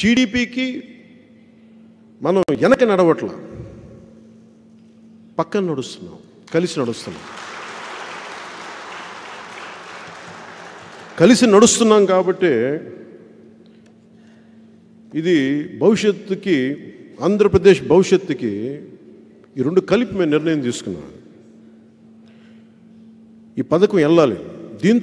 టీడీపీకి మనం వెనక నడవట్ల. పక్కన నడుస్తున్నాం కలిసి నడుస్తున్నాం. కలిసి నడుస్తున్నాం కాబట్టి ఇది భవిష్యత్తుకి ఆంధ్రప్రదేశ్ భవిష్యత్తుకి ఈ రెండు కలిపి మేము నిర్ణయం తీసుకున్నాం. ఈ పథకం వెళ్ళాలి. దీంతో